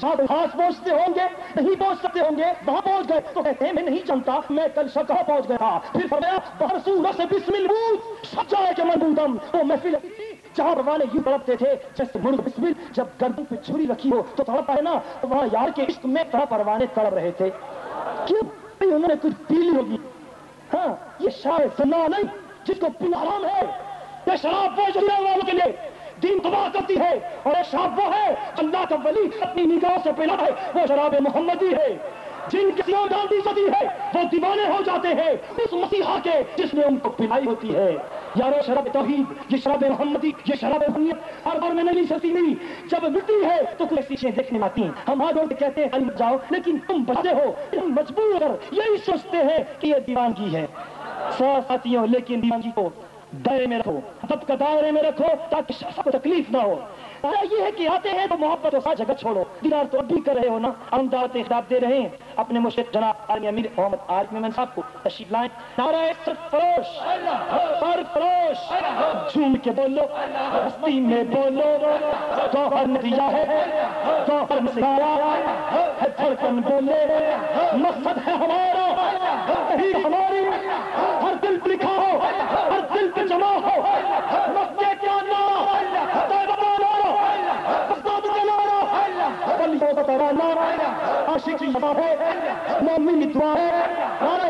जहाँ घास पहुँचते होंगे, नहीं पहुँच सकते होंगे, वहाँ पहुँच गए तो कहते मैं नहीं जानता मैं कल कहाँ पहुँच गया फिर मनबूदम वो महफिल जहाँ भगवान यूँ तड़पते थे, जैसे मुड़ बिस्मिल, जब गर्दन पे छुरी रखी हो तो तड़पा है ना तो वहाँ यार के इश्क में तरह परवाने तड़प रहे थे। क्यों? उन्होंने कुछ पी ली होगी। हाँ ये शायद सुना नहीं, जिसको पीना है। ये शराब वो जो वालों दीन तबाह करती है और शराब वो है, अल्लाह का वली अपनी निगाह से पिला है, वो शराब मोहम्मदी है। जिनके सियों डाल जाती है, वो दीवाने हो जाते हैं, उस मसीहा के जिसने उनको पिलाई होती है। यारो शराब तोहीद, ये शराब मोहम्मदी, ये शराब मोहम्मद हर बार में नहीं सकती नहीं। जब मिलती है तो कुछ चीज़ें देखने आती हैं। हम हाथ जोड़ कहते हैं मत जाओ, लेकिन तुम बचते हो, तुम मजबूर कर यही सोचते हैं कि ये दीवानगी है। साथियों, लेकिन दीवानगी को दायरे में रखो तब का दायरे में रखो, ताकि सबको तकलीफ़ ना हो। ये है कि आते हैं तो मोहब्बत और जगत छोड़ो। दीदार तो अभी कर रहे हो ना? हम दावत खिताब दे रहे हैं। अपने मुर्शिद जनाब आर्मी अमीर मोहम्मद आरिफ मेमन साहब को तशीफ लाए। नारा सरफरोश सरफरोश झूम के बोलो, हस्ती में बोलो। गौहर ने दिया है, गौहर सिखाया है धड़कन बोले। मकसद है हमारा यही हमारी हर दिल लिखा हो हर दिल पे जमा हो मक्के क्या नाम वलियों का तराना आशिक की है मोमिन दुआ है नारे है